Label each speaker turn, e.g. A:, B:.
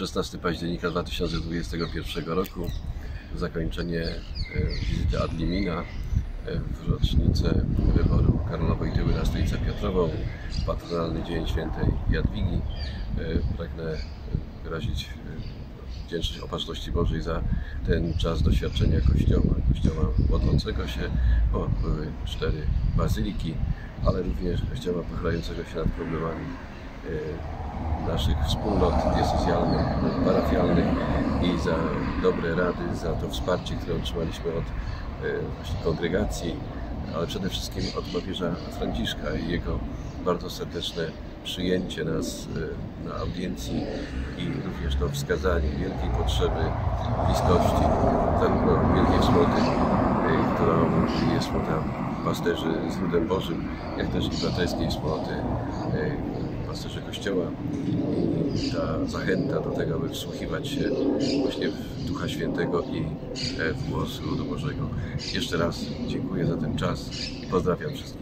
A: 16 października 2021 roku, zakończenie e, wizyty Adlimina e, w rocznicę wyboru Karola Wojtyły na stolicę Piotrową, patronalny dzień świętej Jadwigi. E, Pragnę wyrazić wdzięczność opatrzności Bożej za ten czas doświadczenia Kościoła, Kościoła modlącego się, bo były cztery bazyliki, ale również Kościoła pochylającego się nad problemami naszych wspólnot diecezjalnych, parafialnych i za dobre rady, za to wsparcie, które otrzymaliśmy od e, właśnie kongregacji, ale przede wszystkim od papieża Franciszka i jego bardzo serdeczne przyjęcie nas e, na audiencji i również to wskazanie wielkiej potrzeby bliskości, zarówno wielkiej wspólnoty, e, którą jest wspólnota pasterzy z ludem Bożym, jak też i braterskiej wspólnoty e, pasterzy Kościoła i ta zachęta do tego, aby wsłuchiwać się właśnie w Ducha Świętego i w głos ludu Bożego. Jeszcze raz dziękuję za ten czas i pozdrawiam wszystkich.